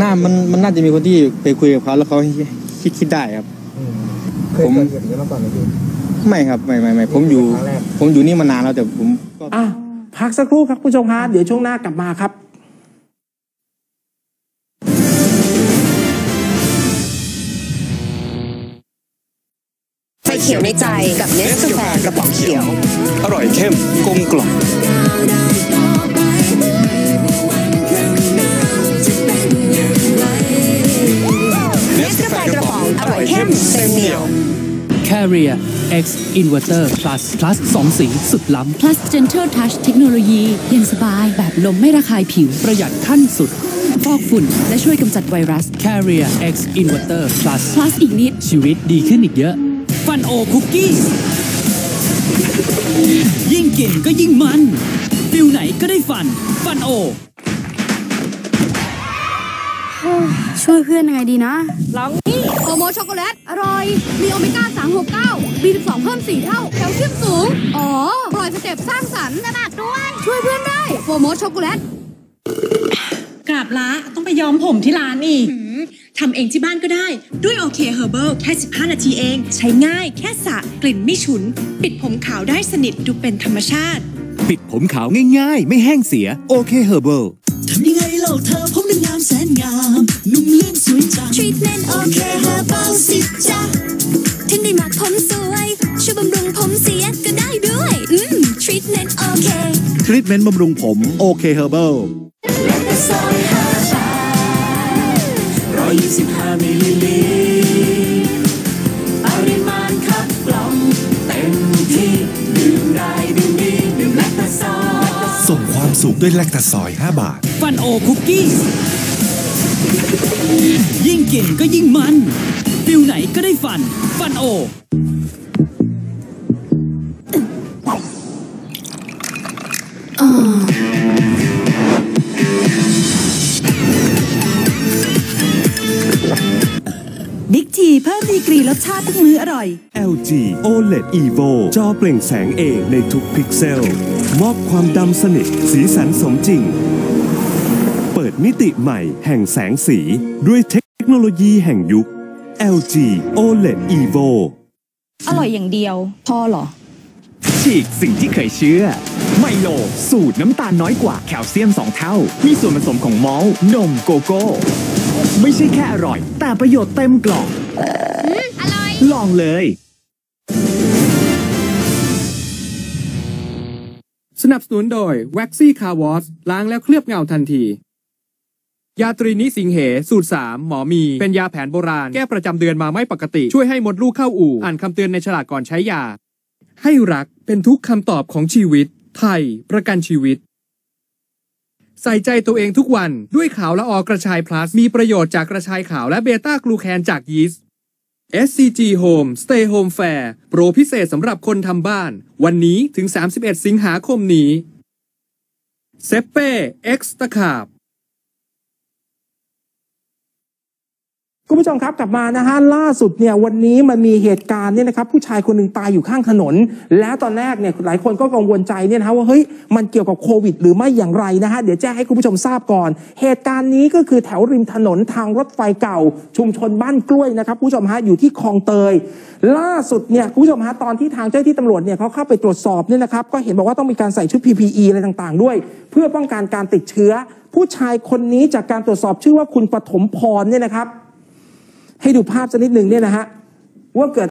น่ามันมันน่าจะมีคนที่ไปคุยกับเขาแล้วเขาคิดคิดได้ครับอืมเคยผมเกิดเหตุอย่างนี้มาก่อนไหมพี่ ไม่ครับไม่ไม่ไม่ผมอยู่ ครั้งแรก ผมอยู่นี่มานานแล้วแต่ผมก็ อะพักสักครู่ครับคุณผู้ชมฮะเดี๋ยวช่วงหน้ากลับมาครับ ไฟเขียวในใจกับเนสกาแฟกระป๋องเขียว อร่อยเข้มกลมกล่อม เต็มเหนียว Carrier X Inverter Plus Plus 2สีสุดล้ำ Plus Gentle Touch เทคโนโลยีเย็นสบายแบบลมไม่ระคายผิว ประหยัดขั้นสุด ฟอกฝุ่น และช่วยกำจัดไวรัส Carrier X Inverter Plus Plus อีกนิด ชีวิตดีขึ้นอีกเยอะ ฟันโอคุกกี้ยิ่งกินก็ยิ่งมัน ฟิลไหนก็ได้ฟัน ฟันโอ ช่วยเพื่อนยังไงดีนะลองนี่ โอโมช็อกโกแลต อร่อย มีโอเมก้า 369 B12 เพิ่ม 4 เท่า แคลเซียมสูง อ๋อปล่อย step สร้างสรรค์หนักด้วย ช่วยเพื่อนได้โอโมช็อกโกแลตกราบละต้องไปย้อมผมที่ร้านอีกทำเองที่บ้านก็ได้ ด้วยโอเคเฮอร์เบิลแค่ 15 นาทีเอง ใช้ง่ายแค่สระกลิ่นไม่ฉุน ปิดผมขาวได้สนิทดูเป็นธรรมชาติ ปิดผมขาวง่ายๆ ไม่แห้งเสียโอเคเฮอร์เบิลทำยังไงเล่าเธอผมนั้นงามแสนงาม นุ่มเลื่อนสวยจัง รีทเมนต์บำรุงผมโอเคเฮอร์เบิลซอยห้าบาทร้อยยี่สิบห้ามิลลิลิตรปริมาณคับกล่องเต็มที่ดื่มได้ดื่มดีดื่มแลคตาซอยส่งความสุขด้วยแลคตาซอย 5 บาท ฟันโอคุกกี้ ยิ่งกินก็ยิ่งมัน feel ไหนก็ได้ฟัน ฟันโอ บิ๊กทีเพิ่มดีกรีรสชาติทุกมื้ออร่อย LG OLED EVO จอเปล่งแสงเองในทุกพิกเซล มอบความดำสนิทสีสันสมจริง เปิดมิติใหม่แห่งแสงสีด้วยเทคโนโลยีแห่งยุค LG OLED EVO อร่อยอย่างเดียว พอเหรอ ฉีกสิ่งที่เคยเชื่อ ไมโล สูตรน้ำตาลน้อยกว่าแคลเซียม 2 เท่า มีส่วนผสมของมอลต์นมโกโก้ ไม่ใช่แค่อร่อย แต่ประโยชน์เต็มกล่อง อร่อย ลองเลย สนับสนุนโดย Waxy Car Wash ล้างแล้วเคลือบเงาทันที ยาตรีนิสิงเห สูตร 3 หมอมี เป็นยาแผนโบราณ แก้ประจำเดือนมาไม่ปกติ ช่วยให้มดลูกเข้าอู่ อ่านคำเตือนในฉลากก่อนใช้ยา ให้รักเป็นทุกคำตอบของชีวิต ไทย ประกันชีวิต ใส่ใจตัวเองทุกวันด้วยขาวละออกระชาย plus มีประโยชน์จากกระชายขาวและเบต้ากลูแคนจากยีสต์ SCG Home Stay Home Fair โปรพิเศษสำหรับคนทำบ้าน วันนี้ถึง 31 สิงหาคมนี้เซเป้ X ตะขาบ คุณผู้ชมครับกลับมานะฮะล่าสุดเนี่ยวันนี้มันมีเหตุการณ์เนี่ยนะครับผู้ชายคนหนึ่งตายอยู่ข้างถนน แล้วตอนแรกเนี่ยหลายคนก็กังวลใจเนี่ยนะฮะว่าเฮ้ยมันเกี่ยวกับโควิด หรือไม่อย่างไรนะฮะเดี๋ยวแจ้งให้คุณผู้ชมทราบก่อน เหตุการณ์นี้ก็คือแถวริมถนนทางรถไฟเก่า ชุมชนบ้านกล้วยนะครับคุณผู้ชมฮะอยู่ที่คลองเตย ล่าสุดเนี่ยคุณผู้ชมฮะตอนที่ทางเจ้าหน้าที่ตำรวจเนี่ยเขาเข้าไปตรวจสอบเนี่ยนะครับก็เห็นบอกว่าต้องมีการใส่ชุด PPE อะไรต่างๆ ด้วย เพื่อป้องกันการติดเชื้อ ผู้ชายคนนี้จากการตรวจสอบชื่อว่าคุณปฐมพรเนี่ยนะครับ ให้ดูภาพสักนิดหนึ่งเนี่ยนะฮะว่าเกิด